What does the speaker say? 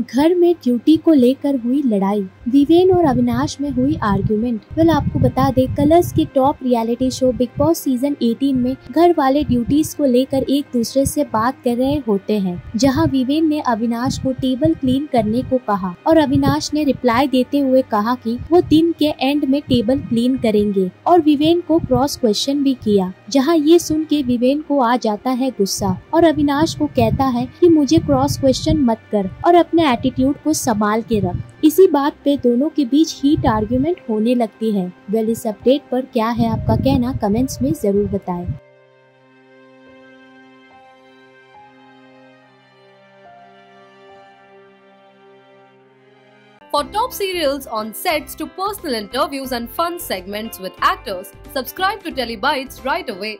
घर में ड्यूटी को लेकर हुई लड़ाई। विवेन और अविनाश में हुई आर्ग्यूमेंट वेल आपको बता दे कलर्स के top reality show Bigg Boss season 18 में घर वाले ड्यूटीज़ को लेकर एक दूसरे से बात कर रहे होते हैं, जहाँ विवेन ने अविनाश को टेबल क्लीन करने को कहा और अविनाश ने रिप्लाई देते हुए कहा कि वो दिन के एंड में टेबल क्लीन करेंगे और विवेन को क्रॉस क्वेश्चन भी किया, जहाँ ये सुन के विवेन को आ जाता है गुस्सा और अविनाश को कहता है की मुझे क्रॉस क्वेश्चन मत कर और अपने अपने एटीट्यूड को संभाल के रख इसी बात पे दोनों के बीच हीट आर्ग्यूमेंट होने लगती है वेल इस अपडेट पर क्या है आपका कहना कमेंट्स में ज़रूर बताएँ। For top serials on sets to personal interviews and fun segments with actors, subscribe to Telebytes right away.